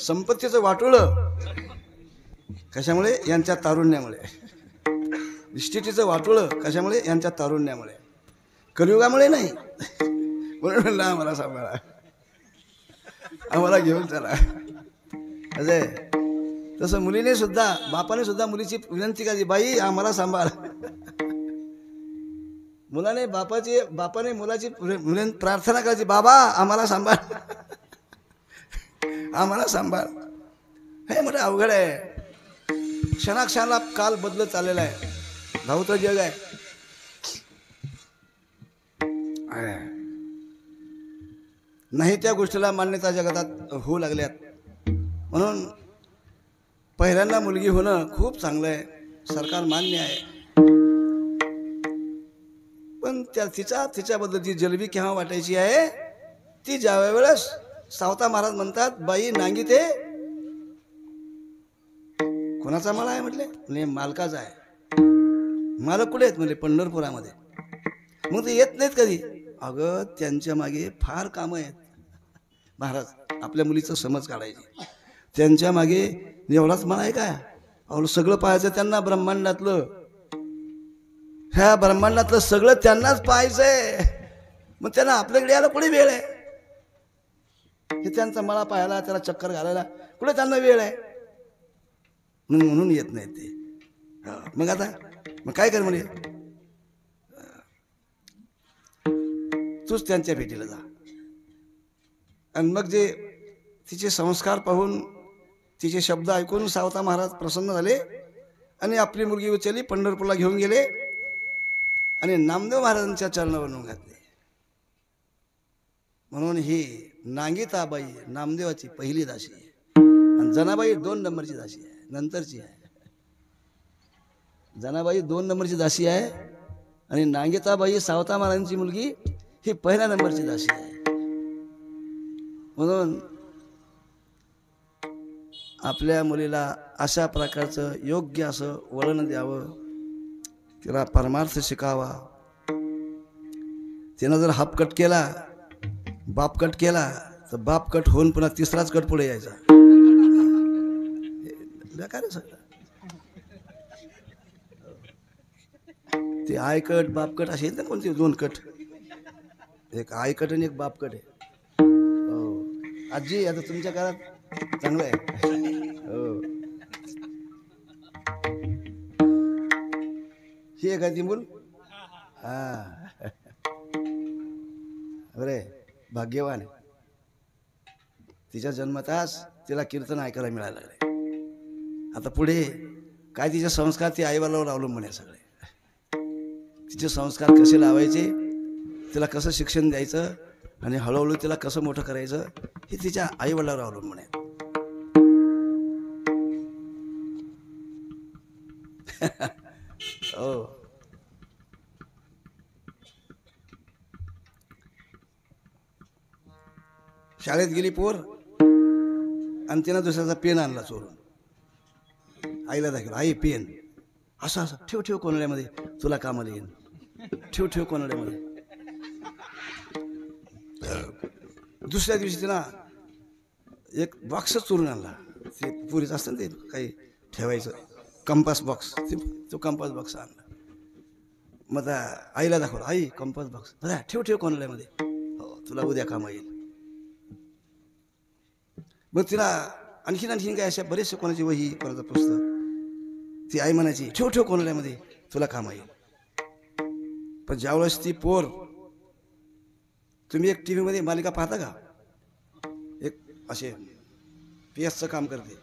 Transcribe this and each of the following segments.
संपत्तीचं वाटोळं. कशामुळे? यांच्या तारुण्यामुळे. इस्टेटीचं वाटोळं कशामुळे? यांच्या तारुण्यामुळे. कलियुगामुळे नाही. म्हणून म्हणलं आम्हाला सांभाळा. आम्हाला घेऊन चला. अजय तसं मुलीने सुद्धा बापाने सुद्धा मुलीची विनंती केली बाई आम्हाला सांभाळ. मुलाने बापाची बापाने मुलाची प्रार्थना करायची बाबा आम्हाला सांभाळ. आम्हाला सांभाळ. हे मोठं अवघड आहे. क्षणाक्षणाला काल बदलत चाललेला आहे. धावतं जग आहे. नाही त्या गोष्टीला मान्यता जगतात होऊ लागल्यात. म्हणून पहिल्यांदा मुलगी होणं खूप चांगलं आहे. सरकार मान्य आहे. पण त्या तिचा तिच्याबद्दल जी जलबी केव्हा वाटायची आहे? ती ज्या वेळेस सावता महाराज म्हणतात बाई नांगी ते. कोणाचा मला आहे म्हटले? म्हणजे मालकाचा आहे. मालक कुठे आहेत म्हणजे पंढरपुरामध्ये. मग ते येत नाहीत कधी? अगं त्यांच्या मागे फार कामं आहेत. महाराज आपल्या मुलीचं समज काढायची. त्यांच्या मागे एवढाच मला आहे काय? अहो सगळं पाहायचं त्यांना ब्रह्मांडातलं. ह्या ब्रह्मांडातलं सगळं त्यांनाच पाहायचंय. मग त्यांना आपल्याकडे यायला कुठे वेळ आहे? हे त्यांचा मळा पाहायला त्याला चक्कर घालायला कुठे त्यांना वेळ आहे? म्हणून म्हणून येत नाही ते. हा, मग आता मग काय कर म्हणे? तूच त्यांच्या भेटीला जा. आणि मग जे तिचे संस्कार पाहून तिचे शब्द ऐकून सावता महाराज प्रसन्न झाले आणि आपली मुलगी उचलली पंढरपूरला घेऊन गेले आणि नामदेव महाराजांच्या चरणावर घातले. म्हणून ही नांगिताबाई नामदेवाची पहिली दाशी आहे. आणि जनाबाई दोन नंबरची दाशी आहे नंतरची आहे. जनाबाई दोन नंबरची दासी आहे आणि नांगिताबाई सावता महाराजांची मुलगी ही पहिल्या नंबरची दासी आहे. म्हणून आपल्या मुलीला अशा प्रकारचं योग्य असं वळण द्यावं तिला परमार्थ शिकावा. तिनं जर हापकट केला बाप कट केला तर बाप कट होऊन पुन्हा तिसराच कट पुढे यायचा. बेकार ते आय कट बाप कट असे ना कोणते? दोन कट. एक आय कट आणि एक बाप कट आहे. हो. आजी आता तुमच्या काळात चांगलं आहे. हो. ही आहे का ती मूल? हा. अरे भाग्यवान आहे. तिच्या जन्मताच तिला कीर्तन ऐकायला मिळायला लागले आता पुढे काय तिचे संस्कार ती आईबालावर अवलंबून आहे सगळे. तिचे संस्कार कसे लावायचे तिला कसं शिक्षण द्यायचं आणि हळूहळू तिला कसं मोठं करायचं हे तिच्या आईवडिलावर अवलंबून आहे. हो. शाळेत गेली पोर आणि तिनं दुसऱ्याचा पेन आणला चोरून. आईला दाखवलं आई पेन. असं असं ठेव ठेव कोनड्यामध्ये तुला कामाला येईन. ठेव ठेव कोनड्यामध्ये दुसऱ्या दिवशी तिनं एक बॉक्सच चोरून आणला. ते पुरीच असतं ना ते काही ठेवायचं कंपास बॉक्स ते तो कंपास बॉक्स आणला. मग त्या आईला दाखवलं आई कंपास बॉक्स बरं ठेव ठेव कोनड्यामध्ये हो तुला उद्या कामा येईल मग तिला आणखीन आणखीन काय अशा बरेचसे कोणाची वही कोणाचं पुस्तक? ती आई म्हणायची ठेव ठेव कोणाल्यामध्ये तुला काम येईल पण ज्यावेळेस ती पोर तुम्ही एक टी व्हीमध्ये मालिका पाहता का? एक असे पी एसचं काम करते.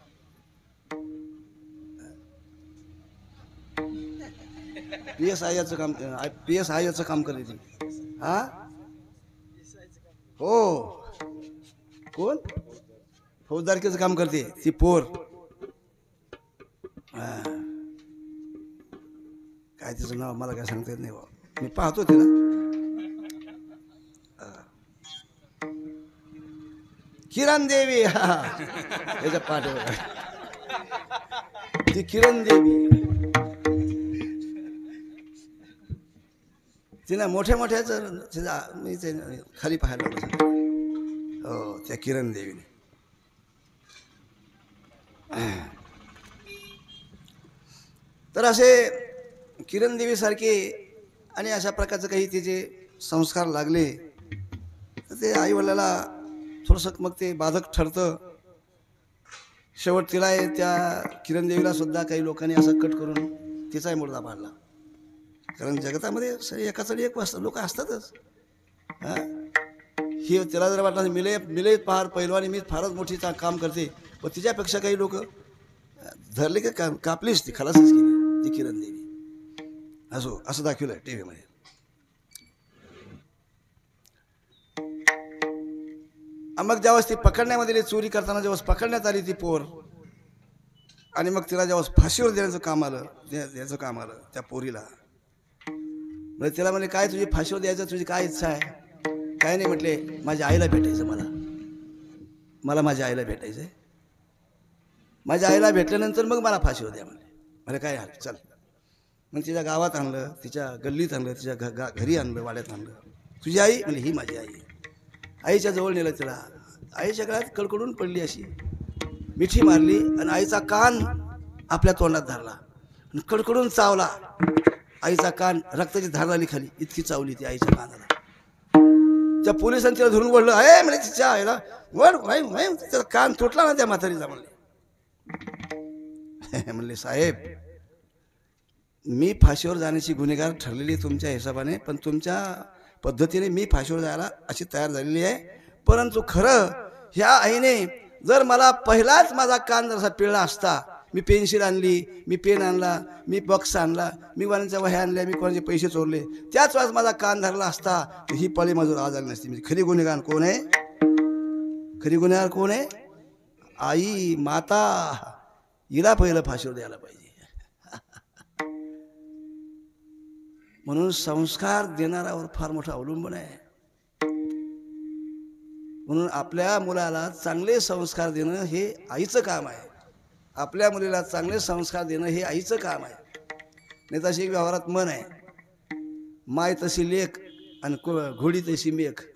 पी एस आय काम पी एस आय काम करते ती. हा? हो. कोण? फौजदारकीचं काम करते. ती पोर. हा. काय तिचं नाव मला काय सांगता येत नाही बा मी पाहतो तिला. किरण देवी. हा याच्या पाठीवर. ती किरण देवी. तिनं मोठ्या मोठ्याच तिचा- मी ते खाली पाहायला हो त्या किरण देवीने. तर असे किरण देवीसारखे आणि अशा प्रकारचं काही तिचे संस्कार लागले तर ते आईवडिलाला थोडंसं मग ते बाधक ठरतं. शेवट तिला आहे त्या किरण देवीला सुद्धा काही लोकांनी असं कट करून तिचाही मुर्दा पाडला. कारण जगतामध्ये सगळे एकाच एक वाजता लोक असतातच. हां? हे तिला जर वाटलं मिले मिले फार पैलवानी मी फारच मोठी काम करते. पण तिच्यापेक्षा काही लोक धरले की का कापलीच ती खलासच केली. ती किरण देवी. असो असं दाखवलं टी व्हीमध्ये मग ज्यावेळेस ती पकडण्यामध्ये चोरी करताना ज्यावेळेस पकडण्यात आली ती पोर आणि मग तिला ज्यावेळेस फाशीवर देण्याचं काम आलं द्यायचं काम आलं त्या पोरीला म्हणजे तिला म्हणजे काय तुझी फाशीवर द्यायचं? तुझी काय इच्छा आहे? काय नाही म्हटले माझ्या आईला भेटायचं मला. मला माझ्या आईला भेटायचं आहे माझ्या आईला भेटल्यानंतर मग मला फाशीवर द्या म्हणले अरे काय हाल चल. मग तिच्या गावात आणलं तिच्या गल्लीत आणलं तिच्या घ गा घरी आणलं वाड्यात आणलं. तुझी आई म्हणजे ही माझी आई. आईच्या जवळ नेलं तिला. आईच्या गळ्यात कडकडून पडली अशी. मिठी मारली आणि आईचा कान आपल्या तोंडात धरला. आणि कडकडून चावला. आईचा कान रक्ताची धार झाली खाली इतकी चावली ती आईच्या कानाला. त्या पोलिसांनी तिला धरून ओढलं. आहे म्हणजे तिच्या आईला वड वाई वाई त्याचा कान तुटला ना त्या म्हातारीचा म्हणले. म्हणले साहेब मी फाशीवर जाण्याची गुन्हेगार ठरलेली तुमच्या हिशोबाने पण तुमच्या पद्धतीने मी फाशीवर जायला अशी तयार झालेली आहे. परंतु खरं ह्या आईने जर मला पहिलाच माझा कान जरासा पिळला असता मी पेन्सिल आणली मी पेन आणला मी बॉक्स आणला मी कोणाच्या वह्या आणल्या मी कोणाचे पैसे चोरले त्याच वेळेस माझा कान धरला असता तर ही पळी माझं आज आली नसती. म्हणजे खरी गुन्हेगार कोण आहे? खरी गुन्हेगार कोण आहे? आई माता हिला पहिलं फाशीवर द्यायला पाहिजे. म्हणून संस्कार देणाऱ्यावर फार मोठं अवलंबून आहे. म्हणून आपल्या मुलाला चांगले संस्कार देणं हे आईचं काम आहे. आपल्या मुलीला चांगले संस्कार देणं हे आईचं काम आहे. नाही तशी एक व्यवहारात मन आहे. माय तशी लेख आणि को- घोडी तशी मेख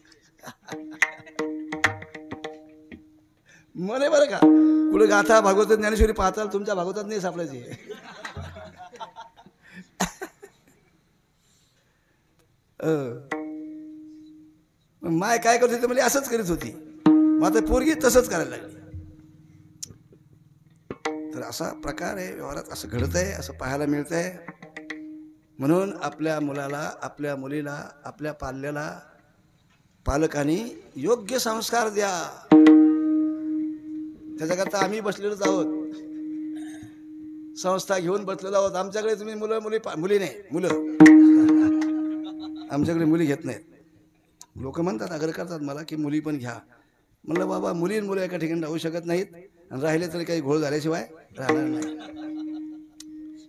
मन आहे बरं का? कुठे गाथा भागवत ज्ञानेश्वरी पाहताल तुमच्या भागवतात नाही सापडायची. माय काय करत होती म्हणजे असंच करीत होती. मग आता पोरगी तसंच करायला लागली. तर असा प्रकार आहे व्यवहारात असं घडत आहे असं पाहायला मिळत आहे. म्हणून आपल्या मुलाला आपल्या मुलीला आपल्या पाल्याला पालकांनी योग्य संस्कार द्या. त्याच्याकरता आम्ही बसलेलोच आहोत. संस्था घेऊन बसलेलो आहोत. आमच्याकडे तुम्ही मुलं मुली पा- मुली नाही मुलं. आमच्याकडे मुली घेत नाहीत. लोक म्हणतात आग्रह करतात मला की मुली पण घ्या. म्हणलं बाबा मुली मुलं एका ठिकाणी राहू शकत नाहीत आणि राहिले तरी काही घोळ झाल्याशिवाय राहणार नाही.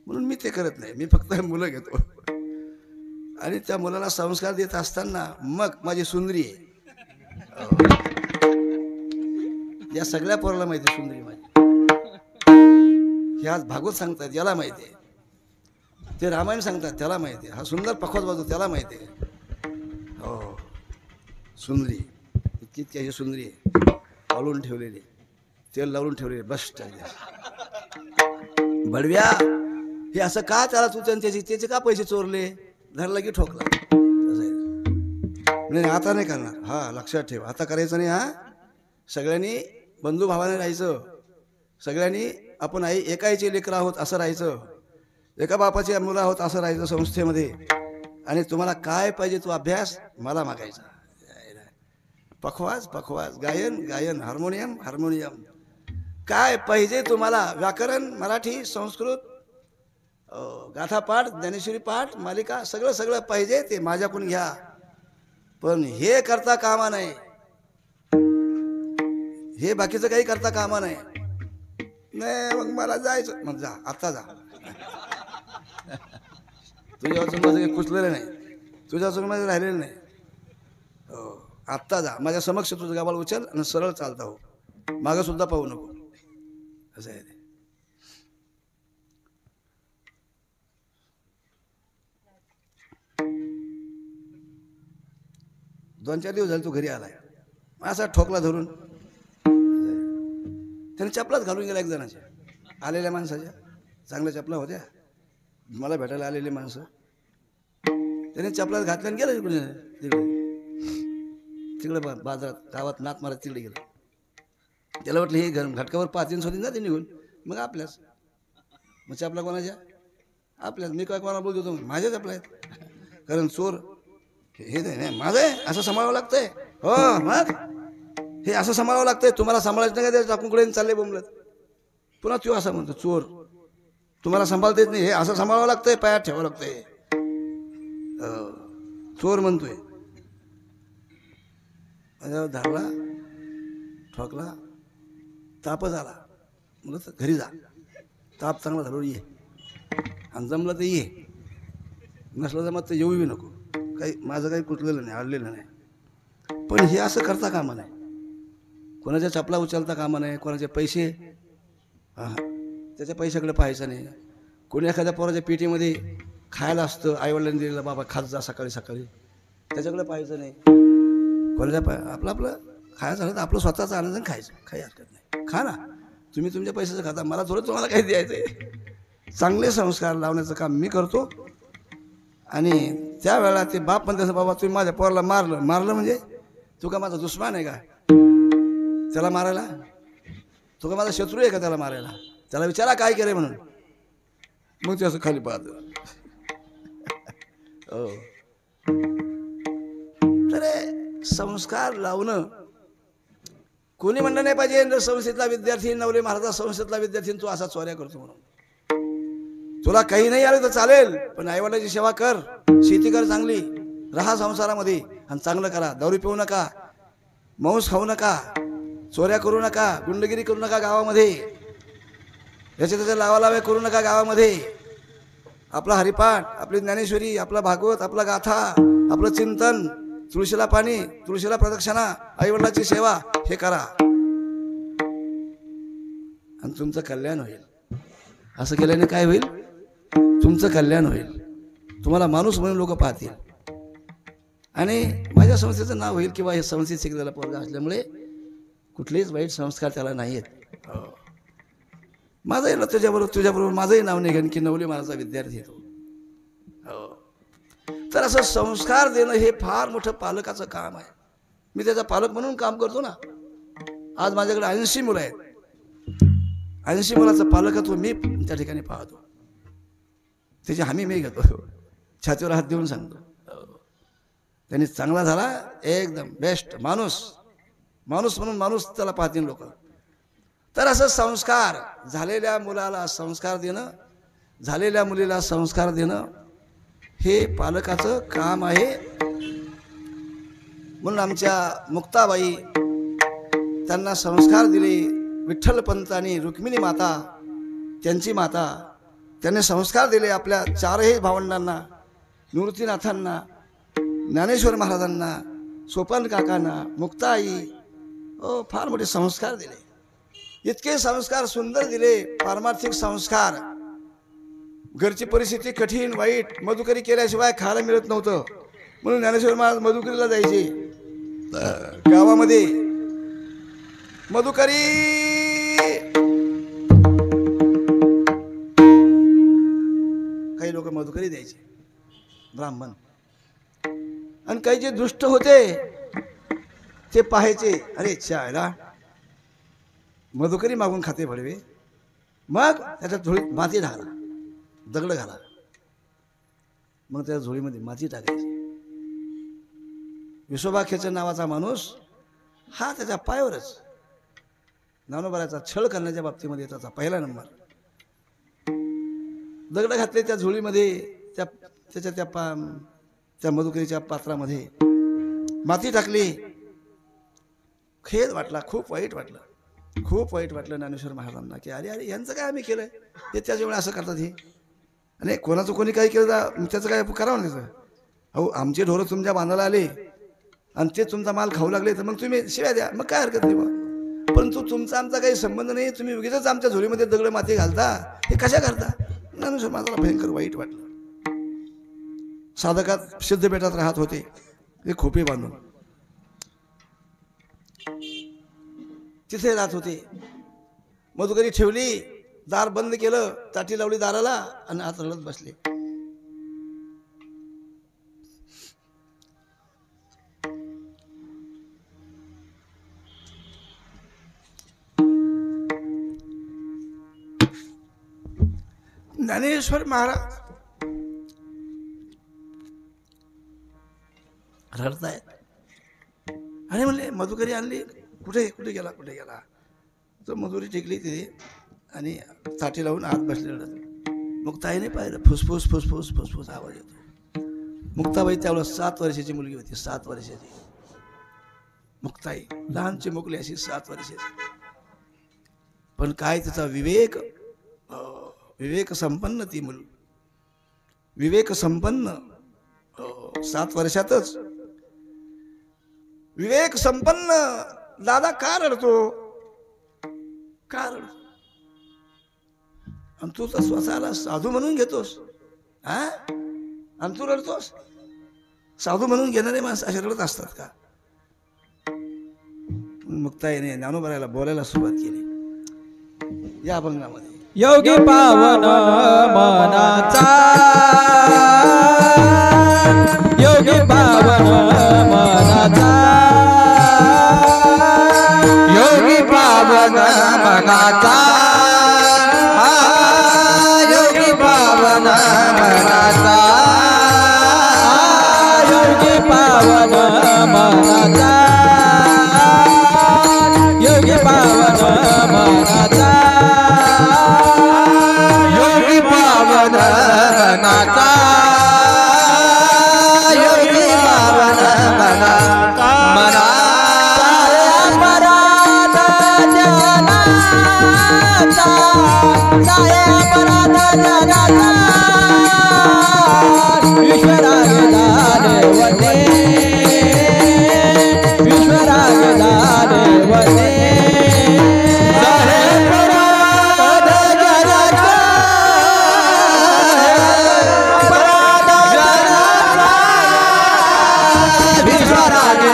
म्हणून मी ते करत नाही. मी फक्त मुलं घेतो. आणि त्या मुलाला संस्कार देत असताना मग माझी सुंदरी आहे. या सगळ्या पोराला माहिती आहे सुंदरी माझी. हे आज भागवत सांगतात याला माहिती आहे. ते रामायण सांगतात त्याला माहिती आहे. हा सुंदर पखवाज बाजू त्याला माहिती आहे. हो. सुंदरी इतकी इतकी अशी सुंदरी आहे. लावून ठेवलेली तेल लावून ठेवलेली बस्ट बडव्या हे असं का त्याला तू त्याचे त्याचे का पैसे चोरले? धरला की ठोकला. नाही नाही, आता नाही करणार. हा लक्षात ठेव. आता करायचं नाही हा. सगळ्यांनी बंधू भावाने राहायचं. सगळ्यांनी आपण आई एकाईचे लेकरं आहोत असं राहायचं. एका बापाची मुलं आहोत असं राहायचं संस्थेमध्ये. आणि तुम्हाला काय पाहिजे तो अभ्यास मला मागायचा. पखवाज पखवाज गायन गायन. Harmonium harmonium. काय पाहिजे तुम्हाला? व्याकरण मराठी संस्कृत गाथापाठ ज्ञानेश्वरी पाठ मालिका सगळं सगळं पाहिजे ते माझ्याकडून घ्या. पण हे करता कामा नाही हे बाकीचं काही करता कामा नाही. नाही मग मला जायचं. मग जा आता जा. तुझ्या वाचून माझं काही कुचलेलं नाही. तुझ्या वाचून माझं राहिलेलं नाही. हो आत्ता जा. माझ्या समक्ष तुझं गावाला उचल आणि सरळ चालता हो. मागं सुद्धा पाहू नको. असं आहे ते. दोन चार दिवस झाले तू घरी आलाय. असा ठोकला धरून त्याने चपलाच घालून गेला एक जणाच्या आलेल्या माणसाच्या. चांगल्या चपला होत्या. मला भेटायला आलेली माणसं. त्याने चपलाच घातल्या आणि गेलं तिकडे तिकडे. तिकडे बा बाजारात गावात नात मारत तिकडे गेलं. त्याला वाटलं हे घर घटकावर पाच सोडून जाते निघून. मग आपल्याच. मग चपला कोणाच्या? आपल्याच. मी काय कोणाला बोलतो होतो माझ्याच आपल्या आहेत. कारण चोर हे नाही, माझं आहे. असं सांभाळावं लागतंय. हो मग? हे असं सांभाळावं लागतंय. तुम्हाला सांभाळायचं नाही का त्या चाकूकडे चालले बोंबलत? पुन्हा तो असं म्हणतो चोर. तुम्हाला सांभाळता येत नाही. हे असं सांभाळावं लागतंय पायात ठेवावं लागतंय. चोर म्हणतोय. धरला ठोकला तापच आला. म्हणत घरी जा. ताप चांगला धरून ये. आणि जमलं तर ये. नसलं जमत तर येऊही नको. काही माझं काही कुठलेलं नाही आडलेलं नाही. पण हे असं करता कामा नाही कोणाच्या चपला उचलता कामा नाही कोणाचे पैसे हां त्याच्या पैशाकडे पाहायचं नाही. कोणी एखाद्या पोराच्या पेटीमध्ये खायला असतं आईवडिलांनी दिलेलं बाबा खात जा सकाळी सकाळी. त्याच्याकडे पाहायचं नाही. कोणाच्या पाय आपलं आपलं खायचं झालं तर आपलं स्वतःचं आनंद खायचं. काही हरकत नाही. खा ना. तुम्ही तुमच्या पैशाचं खाता. मला थोडं तुम्हाला काही द्यायचं आहे चांगले संस्कार लावण्याचं काम मी करतो. आणि त्यावेळेला ते बाप म्हणते बाबा तुम्ही माझ्या पोराला मारलं. मारलं म्हणजे? तू का माझा दुश्मन आहे का? त्याला मारायला? तो का माझा शत्रू आहे का त्याला मारायला? त्याला विचारा काय केलंय म्हणून. मग ते असं खाली पाहत हो. तर संस्कार लावणं कोणी म्हणलं नाही पाहिजे. संस्थेतला विद्यार्थी नवले महाराजा संस्थेतला विद्यार्थी तू असा चोऱ्या करतो म्हणून. तुला काही नाही आलं तर चालेल पण आईवडिलाची सेवा कर. शेती कर चांगली. राहा संसारामध्ये आणि चांगलं करा. दारू पिऊ नका. मांस खाऊ नका. चोऱ्या करू नका गुंडगिरी करू नका गावामध्ये. याच्या त्याच्या लावालाव्या करू नका गावामध्ये. आपला हरिपाठ आपली ज्ञानेश्वरी आपला भागवत आपला गाथा आपलं चिंतन तुळशीला पाणी तुळशीला प्रदक्षिणा आईवडिलाची सेवा हे करा. आणि तुमचं कल्याण होईल. असं केल्याने काय होईल? तुमचं कल्याण होईल. तुम्हाला माणूस म्हणून लोक पाहतील. आणि माझ्या संस्थेचं नाव होईल किंवा हे संस्थेत शिकलेला पोरगा असल्यामुळे कुठलेच वाईट संस्कार त्याला नाही आहेत हो. माझंही ना तुझ्याबरोबर तुझ्याबरोबर माझंही नाव निघेन की नवली माझा विद्यार्थी आहे हो. तर असं संस्कार देणं हे फार मोठं पालकाचं काम आहे. मी त्याचा पालक म्हणून काम करतो ना. आज माझ्याकडे ऐंशी मुलं आहेत. ऐंशी मुलाचं पालकत्व मी त्या ठिकाणी पाहतो. त्याची हमी मी घेतो. छातीवर हात देऊन सांगतो. हो. त्यांनी चांगला झाला एकदम बेस्ट माणूस. माणूस म्हणून माणूस त्याला पाहतील लोक. तर असं संस्कार झालेल्या मुलाला संस्कार देणं झालेल्या मुलीला संस्कार देणं हे पालकाचं काम आहे. म्हणून आमच्या मुक्ताबाई त्यांना संस्कार दिले. विठ्ठलपंत आणि रुक्मिणी माता त्यांची माता त्यांनी संस्कार दिले आपल्या चारही भावंडांना निवृत्तीनाथांना ज्ञानेश्वर महाराजांना सोपान काकांना मुक्ताई फार मोठे संस्कार दिले. इतके संस्कार सुंदर दिले पारमार्थिक संस्कार. घरची परिस्थिती कठीण वाईट मधुकरी केल्याशिवाय खायला मिळत नव्हतं. म्हणून ज्ञानेश्वर महाराज मधुकरीला जायचे. गावामध्ये मधुकरी काही लोक मधुकरी द्यायचे. ब्राह्मण. आणि काही जे दुष्ट होते ते पाहायचे अरे इच्छा चायला मधुकरी मागून खाते भडवे. मग त्याच्या झोळी माती घाला दगड घाला. मग त्या झोळीमध्ये माती टाकायची. विश्वबा नावाचा माणूस हा त्याच्या पायावरच. ज्ञानोबराचा छळ करण्याच्या बाबतीमध्ये त्याचा पहिला नंबर. दगड घातले त्या झोळीमध्ये त्या त्याच्या त्या पा त्या मधुकरीच्या पात्रामध्ये. माती टाकली खेद वाटला खूप वाईट वाटलं. खूप वाईट वाटलं ज्ञानेश्वर महाराजांना की अरे अरे यांचं काय आम्ही केलं ते त्याच्यामुळे असं करतात हे. आणि कोणाचं कोणी काही केलं तर त्याचं काय करावं त्याचं? अहो आमचे ढोरं तुमच्या बांधायला आले आणि ते तुमचा माल खाऊ लागले तर मग तुम्ही शिव्या द्या. मग काय हरकत नाही बा परंतु तुमचा आमचा काही संबंध नाही तुम्ही उगीच आमच्या झोळीमध्ये दगड माती घालता. हे कशा करता? ज्ञानेश्वर महाराजाला भयंकर वाईट वाटलं. साधकात सिद्ध बेटात राहत होते. ते खोपे बांधून. तिथे राहत होते. मधुकरी ठेवली दार बंद केलं ताटी लावली दाराला आणि आत रडत बसले. ज्ञानेश्वर महाराज रडतायत. आणि म्हणले मधुकरी आणली. कुठे कुठे गेला कुठे गेला? तर मजुरी टेकली तिथे आणि ताटी लावून आत बसलेलं मग ताईने पाहिलं फुसफुस फुसफुस फुसफुस आवाज येतो. मुक्ताबाई त्यावेळेस सात वर्षाची मुलगी होती सात वर्षाची. मुक्ताई लहानची मुकली अशी सात वर्षाची. पण काय तिचा विवेक विवेक संपन्न ती मुल विवेक संपन्न सात वर्षातच. विवेक संपन्न दादा का रडतो? का रडतो? आणि तू तर स्वतःला साधू म्हणून घेतोस हा? आणि तू रडतोस? साधू म्हणून घेणारे माणसं असे रडत असतात का? मुक्ताईने ज्ञानोबरायला बोलायला सुरुवात केली. या अभंगामध्ये योगी पावन मनाचा. योगी पावन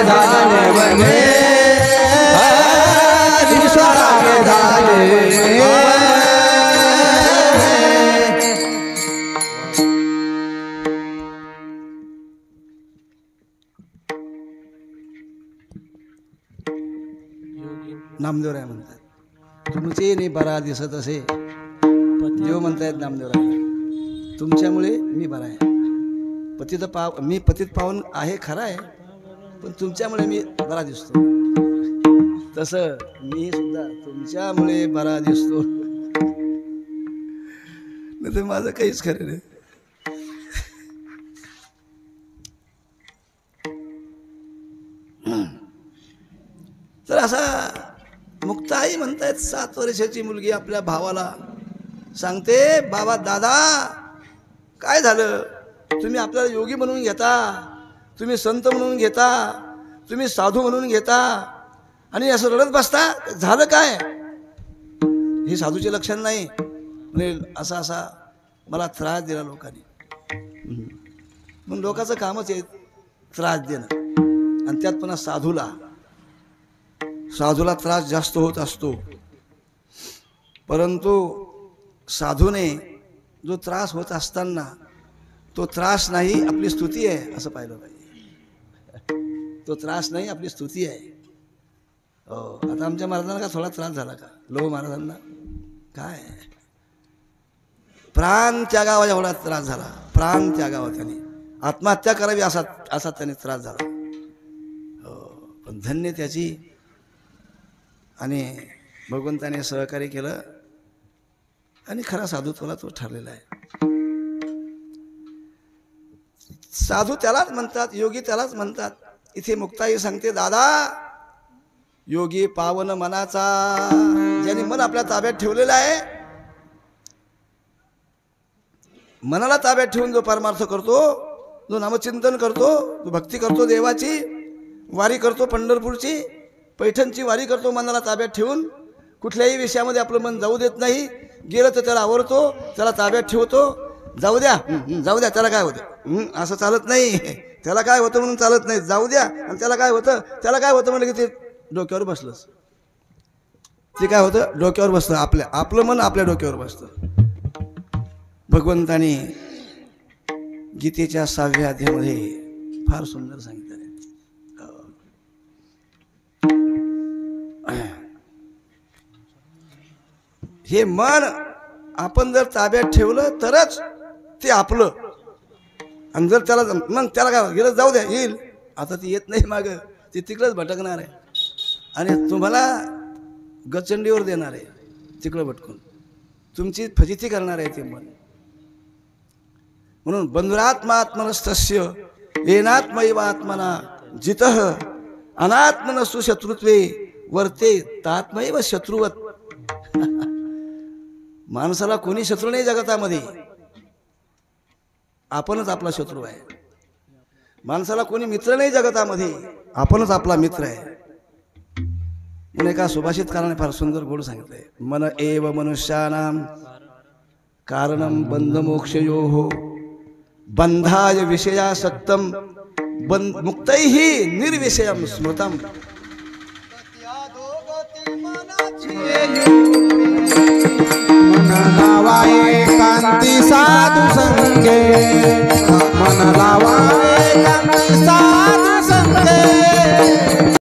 झाले वने विश्वरागे झाले. नामदेवराय म्हणतात. तुमचे नाही बरा दिसत असे. देव म्हणतायत नामदेवराय. तुमच्यामुळे मी बरा आहे. पतित पाव मी पतित पाहून आहे खरा आहे. पण तुमच्यामुळे मी बरा दिसतो. तसं मी सुद्धा तुमच्यामुळे बरा दिसतो. नाही तर माझं काहीच खरं नाही. तर असा मुक्ताई म्हणतायत सात वर्षाची मुलगी आपल्या भावाला सांगते बाबा दादा काय झालं? तुम्ही आपल्याला योगी बनवून घेता. तुम्ही संत म्हणून घेता तुम्ही साधू म्हणून घेता आणि असं रडत बसता झालं काय? हे साधूचे लक्षण नाही. म्हणजे असा असा मला त्रास दिला लोकांनी. हम्म. मग लोकांचं कामच आहे त्रास देणं. आणि त्यात पुन्हा साधूला साधूला त्रास जास्त होत असतो. परंतु साधूने जो त्रास होत असताना तो त्रास नाही आपली स्तुती आहे असं पाहिलं पाहिजे. तो त्रास नाही आपली स्तुती आहे. हो आता आमच्या महाराजांना का थोडा त्रास झाला का? लोह महाराजांना? काय? प्राण त्यागावा एवढा त्रास झाला. प्राण त्यागावा त्याने. आत्महत्या करावी असा असा त्याने त्रास झाला. हो पण धन्य त्याची. आणि भगवंताने सहकार्य केलं. आणि खरा साधुत्वाला तो ठरलेला आहे. साधू त्यालाच म्हणतात योगी त्यालाच म्हणतात. इथे मुक्ताई सांगते दादा योगी पावन मनाचा ज्याने मन आपल्या ताब्यात ठेवलेलं आहे मनाला ताब्यात ठेवून जो परमार्थ करतो जो नामचिंतन करतो जो भक्ती करतो देवाची वारी करतो पंढरपूरची पैठणची वारी करतो मनाला ताब्यात ठेवून कुठल्याही विषयामध्ये आपलं मन जाऊ देत नाही गेलं तर त्याला आवडतो त्याला ताब्यात ठेवतो जाऊ द्या जाऊ द्या त्याला काय होतं? असं चालत नाही. त्याला काय होतं म्हणून चालत नाही. जाऊ द्या. आणि त्याला काय होतं? त्याला काय होतं म्हणलं की ते डोक्यावर बसलंच ते काय होतं? डोक्यावर बसतं आपल्या आपलं मन आपल्या डोक्यावर बसतं. भगवंताने गीतेच्या सहाव्या अध्यामध्ये फार सुंदर सांगितलं हे मन आपण जर ताब्यात ठेवलं तरच ते आपलं. आणि जर त्याला मग त्याला काय गेलं जाऊ द्या येईल. आता ती येत नाही मागं. ती तिकडंच भटकणार आहे. आणि तुम्हाला गचंडीवर देणार आहे. तिकडं भटकून. तुमची फजिती करणार आहे ते मन. म्हणून बंधुरात्मा आत्मनस्तस्य येनात्मैव आत्मना जित अनात्मन सुशत्रुत्वे वर्ते तात्मैव शत्रुवत. माणसाला कोणी शत्रू नाही जगतामध्ये. आपणच आपला शत्रू आहे. माणसाला कोणी मित्र नाही जगतामध्ये आपणच आपला मित्र आहे. म्हणून एका सुभाषितकाराने फार सुंदर गोड सांगितलंय. मन एव मनुष्यानाम कारणम हो बंधाय विषयासक्तम बंध मुक्तही निर्विषयम स्मृतम. मन लावाये कांती साधू संगे। मन लावाये कांती साधू